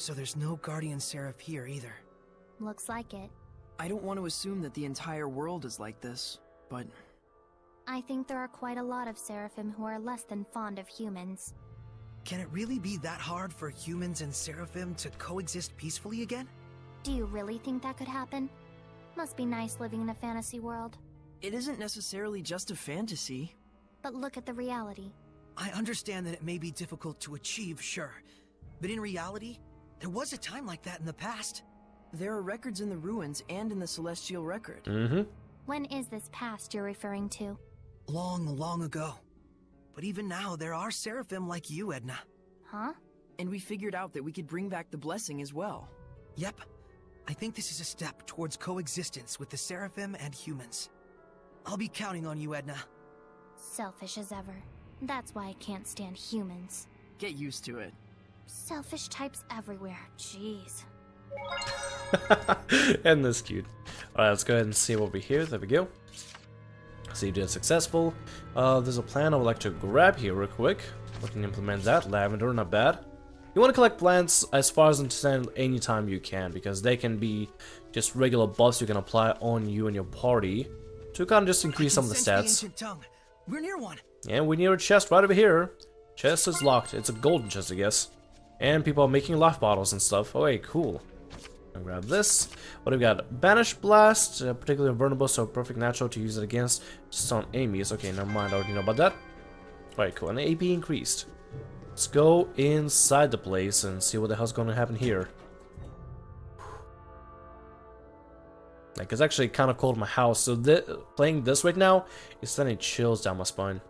So there's no Guardian Seraph here either. Looks like it. I don't want to assume that the entire world is like this, but I think there are quite a lot of Seraphim who are less than fond of humans. Can it really be that hard for humans and Seraphim to coexist peacefully again? Do you really think that could happen? Must be nice living in a fantasy world. it isn't necessarily just a fantasy. But look at the reality. I understand that it may be difficult to achieve, sure. But in reality, there was a time like that in the past. There are records in the ruins and in the celestial record. Mm-hmm. When is this past you're referring to? Long, long ago. But even now, there are Seraphim like you, Edna. Huh? And we figured out that we could bring back the blessing as well. Yep. I think this is a step towards coexistence with the Seraphim and humans. I'll be counting on you, Edna. Selfish as ever. That's why I can't stand humans. Get used to it. Selfish types everywhere. Jeez. and this cute. Alright, let's go ahead and see what we here. There we go. See if it's successful. Uh, there's a plan I would like to grab here real quick. We can implement that. Lavender, not bad. You want to collect plants as far as I understand anytime you can, because they can be just regular buffs you can apply on you and your party to kind of just increase some of the stats. ancient tongue. We're near one. And we near a chest right over here. Chest is locked. It's a golden chest, I guess. And people are making life bottles and stuff. Oh, wait, cool. I'll grab this. What do we got? Banish Blast, uh, particularly vulnerable, so perfect natural to use it against stun enemies. Okay, never mind. I already know about that. Alright, cool. And the AP increased. Let's go inside the place and see what the hell's going to happen here. Like, it's actually kind of cold in my house, so th playing this right now is sending chills down my spine.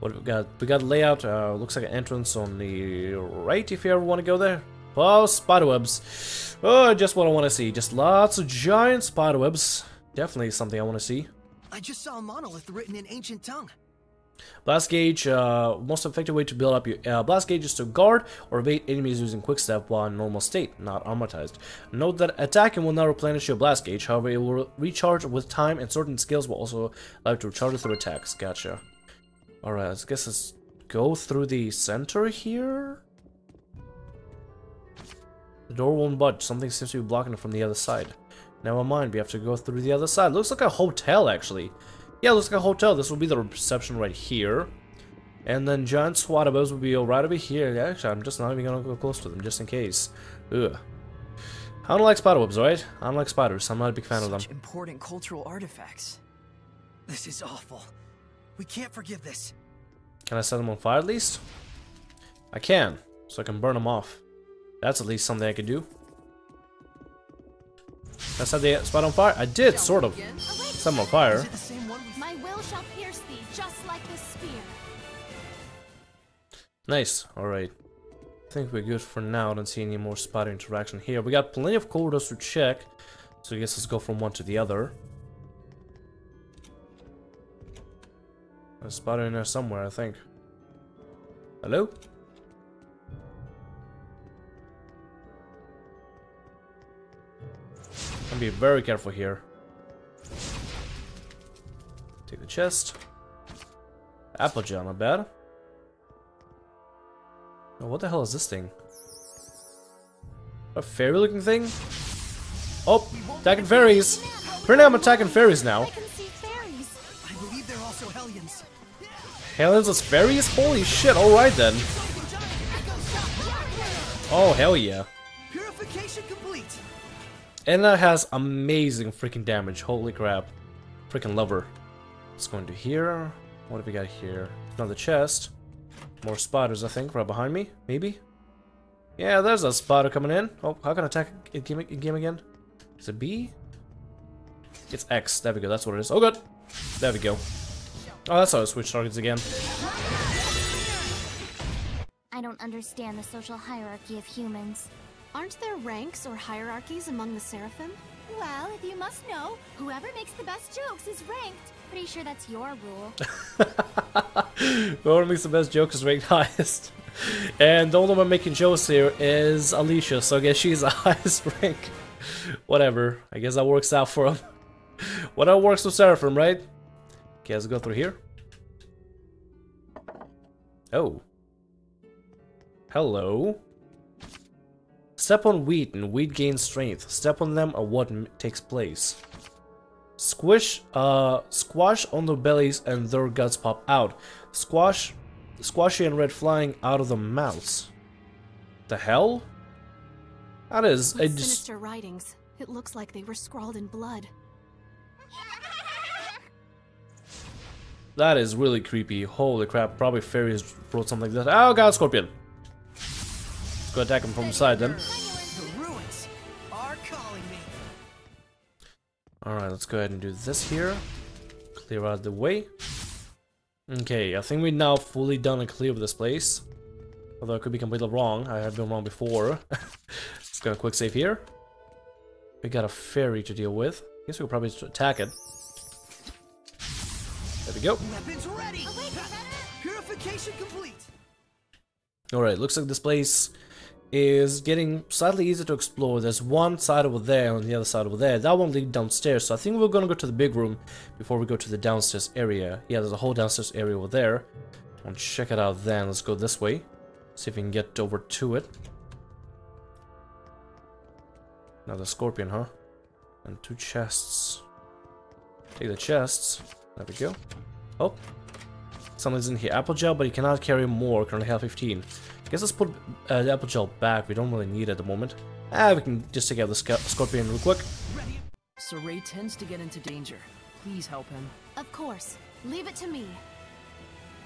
What we got? We got layout. Uh, looks like an entrance on the right if you ever want to go there. Oh, spiderwebs. Oh, just what I want to see. Just lots of giant spiderwebs. Definitely something I want to see. I just saw a monolith written in ancient tongue. Blast gauge, uh, most effective way to build up your uh, blast gauge is to guard or evade enemies using quick step while in normal state, not amortized. Note that attacking will not replenish your blast gauge, however, it will recharge with time and certain skills will also allow you to recharge through attacks. Gotcha. Alright, I guess let's go through the center here. The door won't budge. Something seems to be blocking it from the other side. Never mind, we have to go through the other side. Looks like a hotel, actually. Yeah, looks like a hotel. This will be the reception right here. And then giant swatterbills will be right over here. Actually, I'm just not even gonna go close to them, just in case. Ugh. I don't like spiderwebs, right? I don't like spiders. I'm not a big fan of them. Important cultural artifacts. This is awful. We can't forgive this. Can I set them on fire at least? I can, so I can burn them off. That's at least something I can do. Can I set the spider on fire? I did, sort of. Set them on fire. Is it the same one we My will shall pierce thee, just like this spear. Nice, alright. I think we're good for now. I don't see any more spider interaction here. We got plenty of corridors to check. So I guess let's go from one to the other. There's a spider in there somewhere, I think. Hello? I'm be very careful here. Take the chest. Apple gel, not bad. Oh, what the hell is this thing? A fairy looking thing? Oh, attacking fairies! Apparently I'm attacking fairies now. Hellions as fairies? Holy shit, alright then. Oh, hell yeah. Purification complete. And that has amazing freaking damage. Holy crap. Freaking love her. Let's go into here. What have we got here? Another chest. More spiders, I think, right behind me. Maybe? Yeah, there's a spider coming in. Oh, how can I attack in game, in game again? Is it B? It's X. There we go. That's what it is. Oh, good. There we go. Oh, that's how I switch targets again. I don't understand the social hierarchy of humans. Aren't there ranks or hierarchies among the Seraphim? Well, if you must know, whoever makes the best jokes is ranked. Pretty sure that's your rule. Whoever makes the best joke is ranked highest. And the only one making jokes here is Alisha, so I guess she's the highest rank. Whatever. I guess that works out for him. Whatever works with Seraphim, right? Okay, let's go through here. Oh. Hello. Step on wheat and wheat gains strength. Step on them or what takes place. Squish, uh, squash on their bellies and their guts pop out. Squash, squashy and red flying out of the mouths. The hell? That is, What I just, sinister writings. It looks like they were scrawled in blood. that is really creepy. Holy crap, probably fairies brought something like that. Oh god, scorpion. Let's go attack him from the side then. Alright, let's go ahead and do this here. Clear out the way. Okay, I think we're now fully done and clear with this place. Although I could be completely wrong. I have been wrong before. let's go quick save here. We got a fairy to deal with. I guess we could probably attack it. There we go. Weapons ready. Purification complete. Alright, looks like this place is getting slightly easier to explore. There's one side over there and the other side over there. That won't lead downstairs, so I think we're gonna go to the big room before we go to the downstairs area. Yeah, there's a whole downstairs area over there. I'll check it out then. Let's go this way. See if we can get over to it. Another scorpion, huh? And two chests. Take the chests. There we go. Oh. Something's in here. Apple gel, but you cannot carry more. Currently have 15. Guess let's put uh, the apple gel back. We don't really need it at the moment. Ah, we can just take out the sc scorpion real quick. Sorey tends to get into danger. Please help him. Of course. Leave it to me.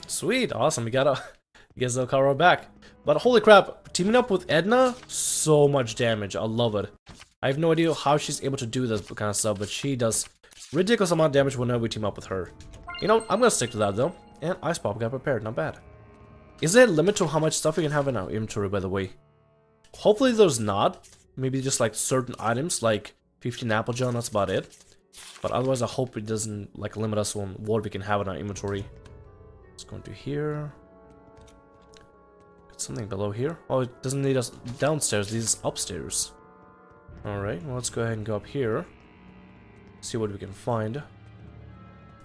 Sweet, awesome. We got a guess they'll cover our back. But holy crap, teaming up with Edna, so much damage. I love it. I have no idea how she's able to do this kind of stuff, but she does ridiculous amount of damage whenever we team up with her. You know, I'm gonna stick to that though. And Ice Pop got prepared, not bad. Is there a limit to how much stuff we can have in our inventory, by the way? Hopefully there's not. Maybe just like certain items, like 15 apple and that's about it. But otherwise, I hope it doesn't like limit us on what we can have in our inventory. Let's go into here. Got something below here. Oh, it doesn't need us downstairs, it us upstairs. Alright, well, let's go ahead and go up here. See what we can find.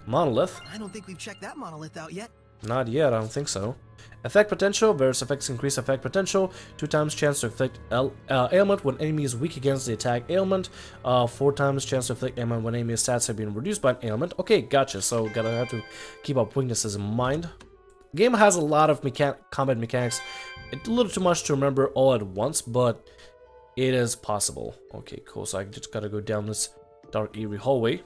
Monolith. I don't think we've checked that monolith out yet. Not yet, I don't think so. Effect potential, various effects increase effect potential, 2 times chance to inflict el uh, ailment when enemy is weak against the attack ailment, uh, 4 times chance to inflict ailment when enemy stats have been reduced by an ailment. Okay, gotcha, so gotta have to keep our weaknesses in mind. Game has a lot of mechan combat mechanics, it's a little too much to remember all at once, but it is possible. Okay, cool, so I just gotta go down this dark eerie hallway.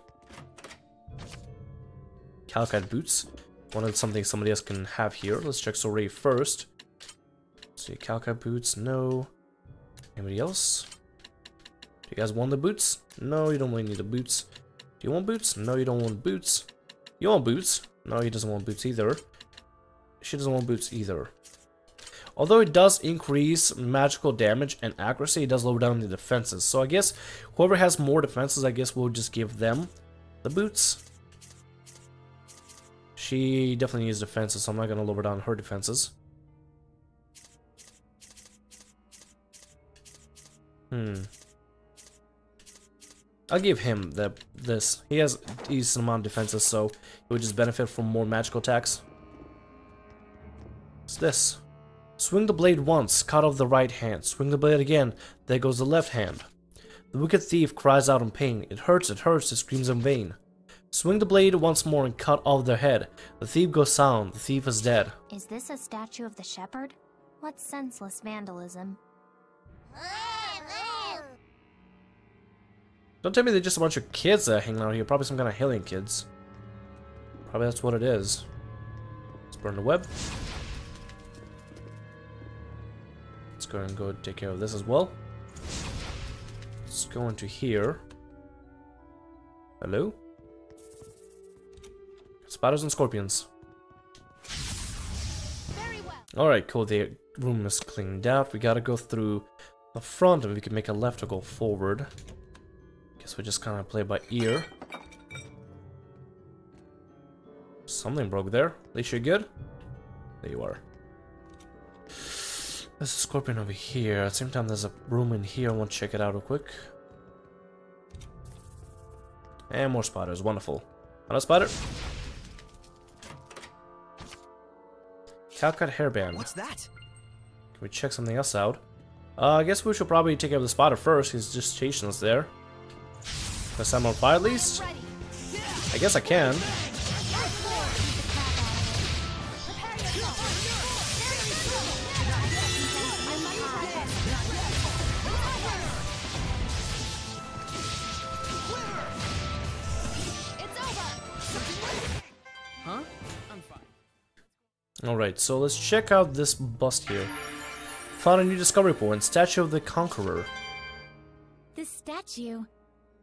Calcite boots. Wanted something somebody else can have here. Let's check Sorey first. Let's see, Calcite boots, no. Anybody else? Do you guys want the boots? No, you don't really need the boots. Do you want boots? No, you don't want boots. You want boots? No, he doesn't want boots either. She doesn't want boots either. Although it does increase magical damage and accuracy, it does lower down the defenses. So I guess whoever has more defenses, I guess we'll just give them the boots. She definitely needs defenses, so I'm not going to lower down her defenses. Hmm. I'll give him the this. He has decent amount of defenses, so he would just benefit from more magical attacks. What's this? Swing the blade once, cut off the right hand. Swing the blade again, there goes the left hand. The wicked thief cries out in pain. It hurts, it hurts, it screams in vain. Swing the blade once more and cut off their head. The thief goes sound, the thief is dead. Is this a statue of the shepherd? What senseless vandalism. Don't tell me they're just a bunch of kids that are hanging out here. Probably some kind of alien kids. Probably that's what it is. Let's burn the web. Go and go take care of this as well. Let's go into here. Hello? Spiders and scorpions. Well. Alright, cool. The room is cleaned out. We gotta go through the front and we can make a left or go forward. Guess we just kind of play by ear. Something broke there. At least you're good. There you are. There's a scorpion over here. At the same time, there's a room in here. I want to check it out real quick. And more spiders. Wonderful. Another spider. Calcite hairband. What's that? Can we check something else out? Uh, I guess we should probably take care of the spider first. He's just chasing us there. Can I set him on fire at least? I guess I can. Alright, so let's check out this bust here. Found a new discovery point, Statue of the Conqueror. This statue,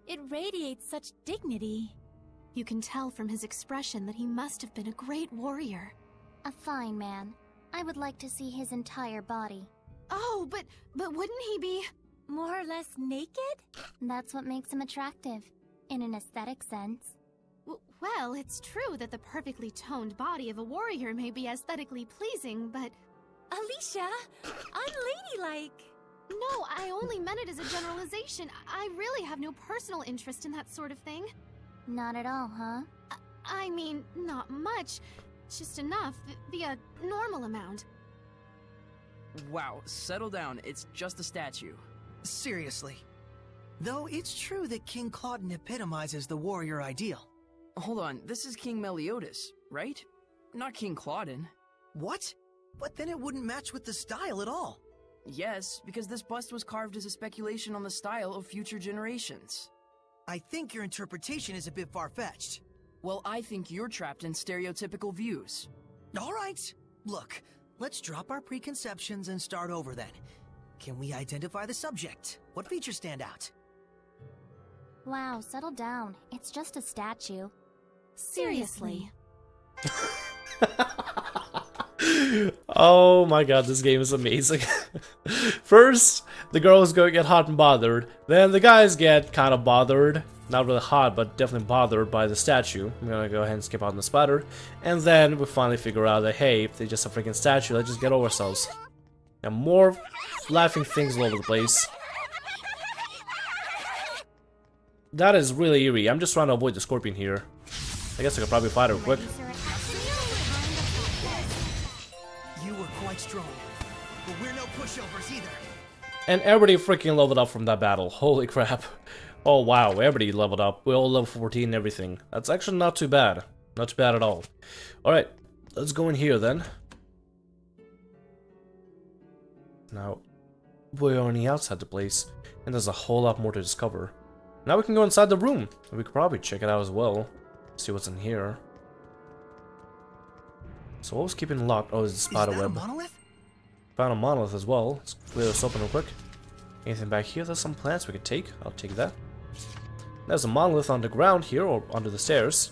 it radiates such dignity. You can tell from his expression that he must have been a great warrior. A fine man. I would like to see his entire body. Oh, but but wouldn't he be? More or less naked? That's what makes him attractive, in an aesthetic sense. W well, it's true that the perfectly toned body of a warrior may be aesthetically pleasing, but Alisha, unladylike. no, I only meant it as a generalization. I really have no personal interest in that sort of thing. Not at all, huh? I mean, not much, just enough, the a normal amount. Wow, settle down. It's just a statue. Seriously. Though it's true that King Claudin epitomizes the warrior ideal. Hold on, this is King Meliodas, right? Not King Claudin. What? But then it wouldn't match with the style at all. Yes, because this bust was carved as a speculation on the style of future generations. I think your interpretation is a bit far-fetched. Well, I think you're trapped in stereotypical views. All right. Look, let's drop our preconceptions and start over then. Can we identify the subject? What features stand out? Wow, settle down. It's just a statue. Seriously. oh my god, this game is amazing. First, the girls go get hot and bothered. Then the guys get kind of bothered. Not really hot, but definitely bothered by the statue. I'm gonna go ahead and skip out on the spider. And then we finally figure out that, hey, if they're just a freaking statue, let's just get over ourselves. And more laughing things all over the place. That is really eerie. I'm just trying to avoid the scorpion here. I guess I could probably fight her quick. You were quite strong, but we're no pushovers either. And everybody freaking leveled up from that battle. Holy crap. Oh wow, everybody leveled up. We all level 14 and everything. That's actually not too bad. Not too bad at all. Alright, let's go in here then. Now, we're on the outside the place, and there's a whole lot more to discover. Now we can go inside the room. and We could probably check it out as well. See what's in here. So what was keeping locked? Oh, it's the spider web. monolith? Found a monolith as well. Let's clear this open real quick. Anything back here? There's some plants we could take. I'll take that. There's a monolith on the ground here, or under the stairs.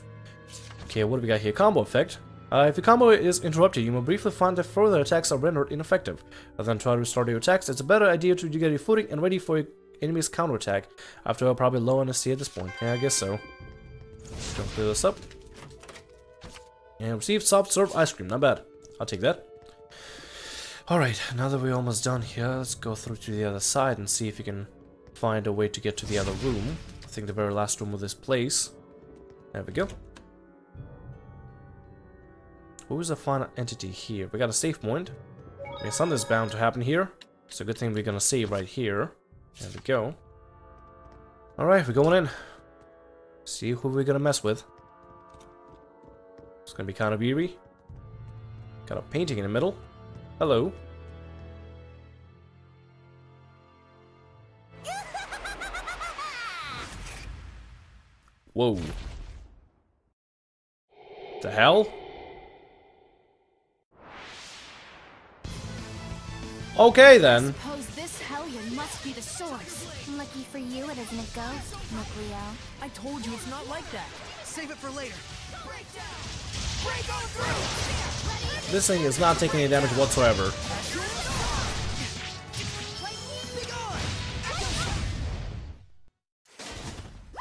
Okay, what do we got here? Combo effect. Uh, if the combo is interrupted, you may briefly find that further attacks are rendered ineffective. Rather than try to restart your attacks, it's a better idea to get your footing and ready for your enemy's counterattack. After all, probably low on SC at this point. Yeah, I guess so. Clear this up. And receive soft serve ice cream. Not bad. I'll take that. Alright, now that we're almost done here, let's go through to the other side and see if we can find a way to get to the other room. I think the very last room of this place. There we go. Who's the final entity here? We got a save point. I mean, something's bound to happen here. It's a good thing we're gonna save right here. There we go. Alright, we're going in. See who we're gonna mess with. It's gonna be kind of eerie. Got a painting in the middle. Hello. Whoa. The hell? Okay then. Suppose this hellion must be the source. Lucky for you, it isn't a ghost, Mikleo. I told you it's not like that. Save it for later. This thing is not taking any damage whatsoever.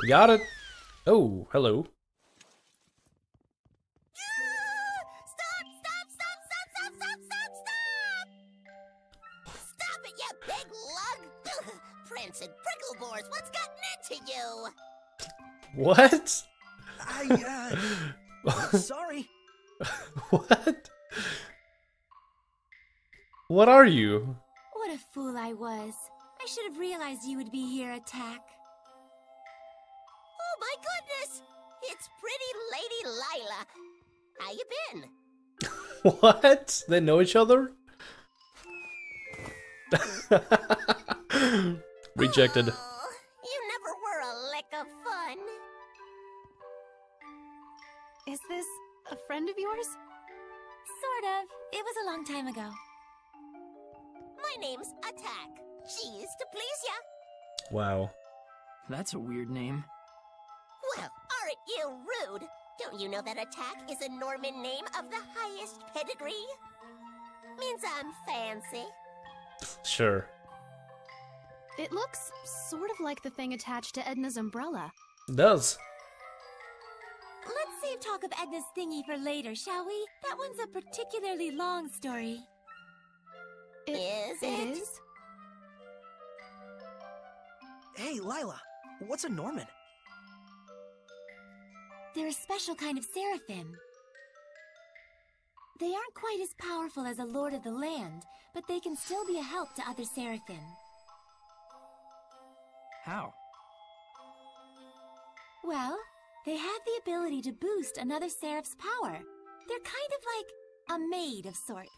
Got it. Oh, hello. Lug! Prancing prickle bores, what's gotten into you? What? I, uh, sorry. what? What are you? What What a fool I was. I should have realized you would be here, Atakk. Oh my goodness! It's pretty Lady Lailah. How you been? what? They know each other? Rejected. Oh, you never were a lick of fun. Is this a friend of yours? Sort of. It was a long time ago. My name's Atakk. Cheese to please ya. Wow. That's a weird name. Well, aren't you rude? Don't you know that Atakk is a Normin name of the highest pedigree? Means I'm fancy. Sure. It looks sort of like the thing attached to Edna's umbrella. It does. Let's save talk of Edna's thingy for later, shall we? That one's a particularly long story. It Is it it? is? Hey, Lailah, what's a Normin? They're a special kind of seraphim. They aren't quite as powerful as a Lord of the Land, but they can still be a help to other seraphim. How? Well, they have the ability to boost another seraph's power. They're kind of like a maid of sorts.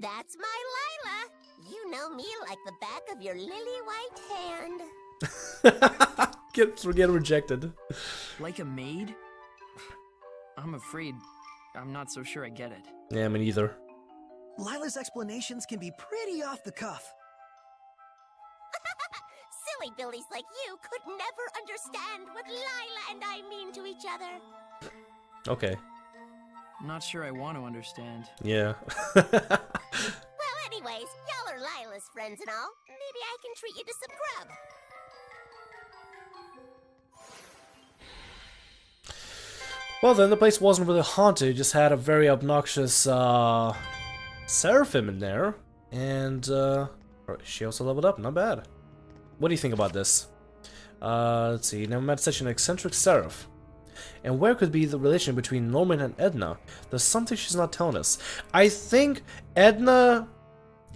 That's my Lailah. You know me like the back of your lily white hand. get get rejected. Like a maid? I'm afraid I'm not so sure I get it. Yeah, me neither. Lailah's explanations can be pretty off the cuff. Silly billies like you could never understand what Lailah and I mean to each other. Okay. Not sure I want to understand. Yeah. Well, anyways, y'all are Lailah's friends and all. Maybe I can treat you to some grub. well, then the place wasn't really haunted. It just had a very obnoxious uh, seraphim in there, and uh, she also leveled up. Not bad. What do you think about this? Uh, let's see. Never met such an eccentric seraph. And where could be the relation between Normin and Edna? There's something she's not telling us. I think Edna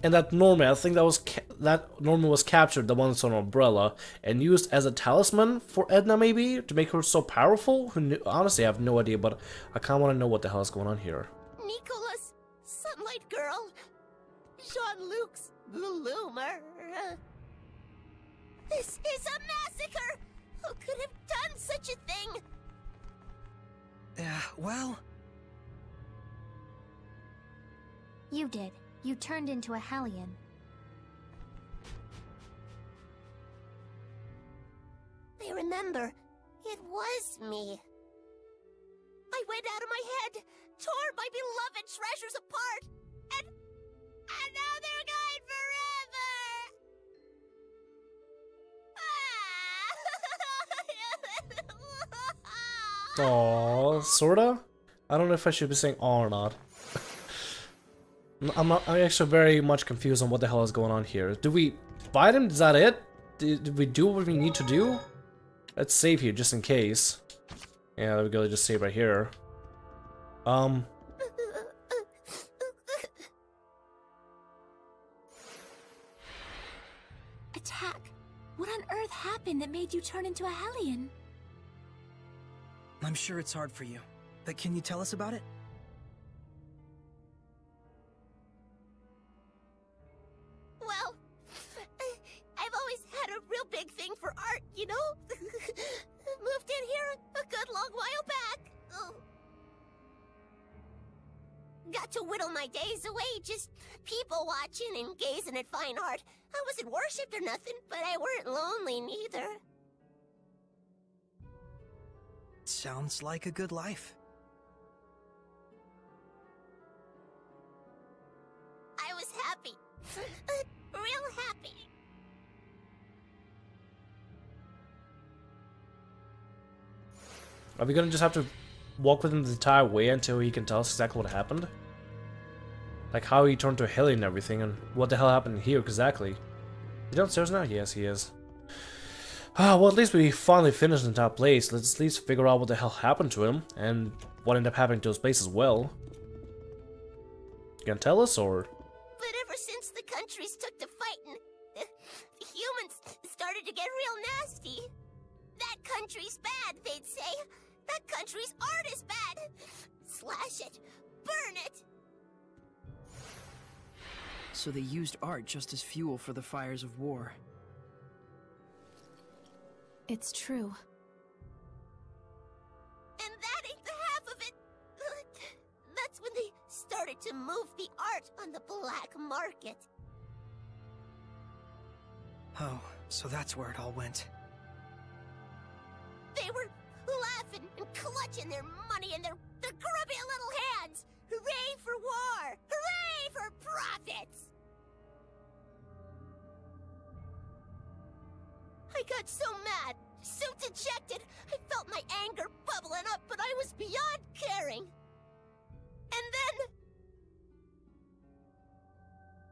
and that Normin, I think that was that Normin was captured, the one that's on umbrella, and used as a talisman for Edna, maybe to make her so powerful. Who knew? Honestly, I have no idea, but I kind of want to know what the hell is going on here. Nicholas, Sunlight Girl, Jean-Luc's the Loomer. This is a massacre! Who could have done such a thing? Yeah, well, You did. You turned into a Hellion. They remember. It was me. I went out of my head, tore my beloved treasures apart, and. and now they're gone Aww, sorta? I don't know if I should be saying aw or not. I'm, not, I'm actually very much confused on what the hell is going on here. Do we fight him? Is that it? Did, did we do what we need to do? Let's save here, just in case. Yeah, there we go, just save right here. Um, Atakk! What on earth happened that made you turn into a Hellion? I'm sure it's hard for you. But can you tell us about it? Well, I've always had a real big thing for art, you know? Moved in here a good long while back. Oh. Got to whittle my days away just people watching and gazing at fine art. I wasn't worshipped or nothing, but I weren't lonely neither. Sounds like a good life. I was happy. Real happy. are we gonna just have to walk with him the entire way until he can tell us exactly what happened? Like how he turned to a Hellion and everything, and what the hell happened here exactly? He downstairs now? Yes, he is. Ah, well, at least we finally finished in top place. Let's at least figure out what the hell happened to him, and what ended up happening to his place as well. You gonna tell us, or...? But ever since the countries took to fighting, the, the humans started to get real nasty. That country's bad, they'd say. That country's art is bad. Slash it. Burn it. So they used art just as fuel for the fires of war. It's true. And that ain't the half of it. That's when they started to move the art on the black market. Oh, so that's where it all went. They were laughing and clutching their money in their, their grubby little hands. Hooray for war! Hooray for profits! I got so mad, so dejected, I felt my anger bubbling up, but I was beyond caring. And then...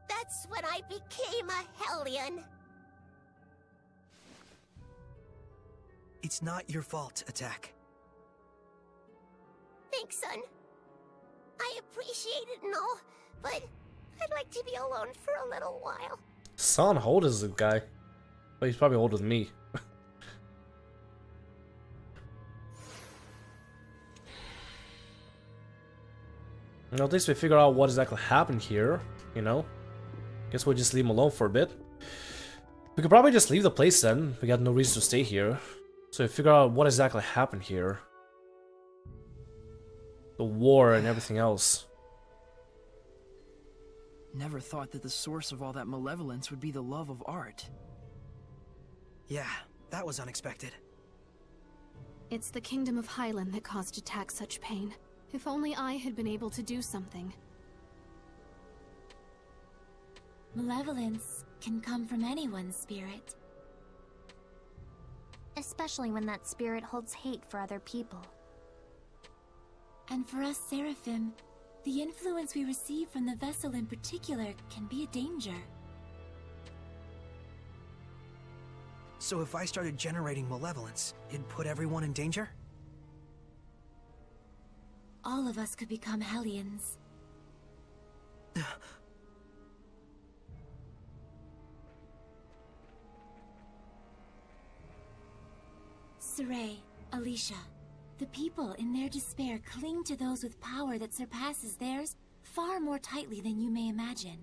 That's when I became a Hellion. It's not your fault, Atakk. Thanks, son. I appreciate it and all, but I'd like to be alone for a little while. Son, hold old is this guy? Well, he's probably older than me. At least we figure out what exactly happened here, you know? Guess we'll just leave him alone for a bit. We could probably just leave the place then. We got no reason to stay here. So we figure out what exactly happened here. The war and everything else. Never thought that the source of all that malevolence would be the love of art. Yeah, that was unexpected. It's the Kingdom of Hyland that caused Atakk such pain. If only I had been able to do something. Malevolence can come from anyone's spirit. Especially when that spirit holds hate for other people. And for us Seraphim, the influence we receive from the vessel in particular can be a danger. So if I started generating malevolence, it'd put everyone in danger? All of us could become Hellions. Sorey, Alisha, the people in their despair cling to those with power that surpasses theirs far more tightly than you may imagine.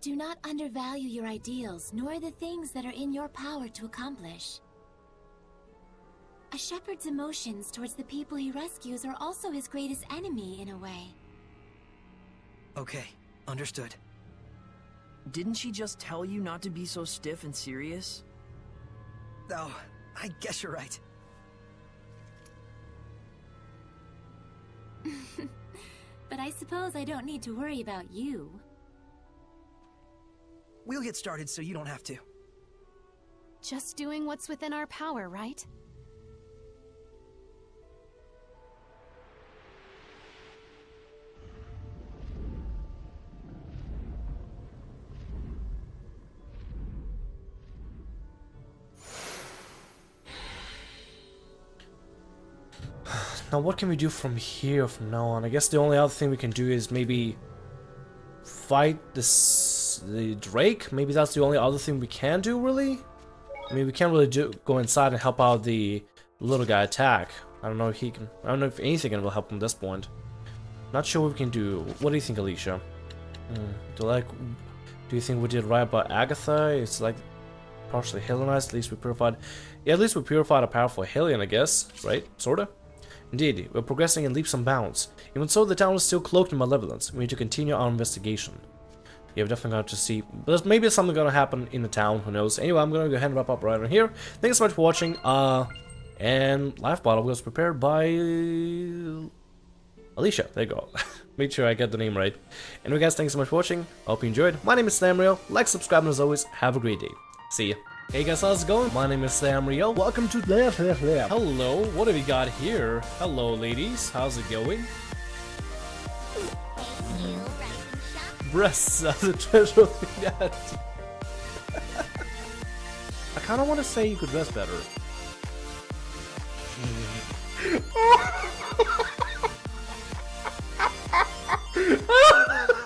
Do not undervalue your ideals, nor the things that are in your power to accomplish. A shepherd's emotions towards the people he rescues are also his greatest enemy, in a way. Okay, understood. Didn't she just tell you not to be so stiff and serious? Oh, I guess you're right. But I suppose I don't need to worry about you. We'll get started so you don't have to. Just doing what's within our power, right? Now what can we do from here from now on? I guess the only other thing we can do is maybe fight this the Drake. Maybe that's the only other thing we can do really. I mean we can't really do go inside and help out the little guy Atakk. I don't know if he can. I don't know if anything will help him at this point. Not sure what we can do. What do you think, Alisha? Hmm, do like? Do you think we did right by Agatha? It's like partially Hellenized. At least we purified. Yeah, at least we purified a powerful Hellion, I guess. Right? Sorta. Indeed, we're progressing in leaps and bounds. Even so, the town is still cloaked in malevolence. We need to continue our investigation. Yeah, we're definitely going to see. There's maybe something going to happen in the town, who knows. Anyway, I'm going to go ahead and wrap up right on here. Thanks so much for watching. Uh, and Life Bottle was prepared by... Alisha, there you go. Make sure I get the name right. Anyway guys, thanks so much for watching. I hope you enjoyed. My name is Samrio. Like, subscribe, and as always, have a great day. See ya. Hey guys, how's it going? My name is Sam Rio. Welcome to. Hello, what have we got here? Hello ladies, how's it going? breasts as a treasure thing. I kind of want to say you could dress better. Mm.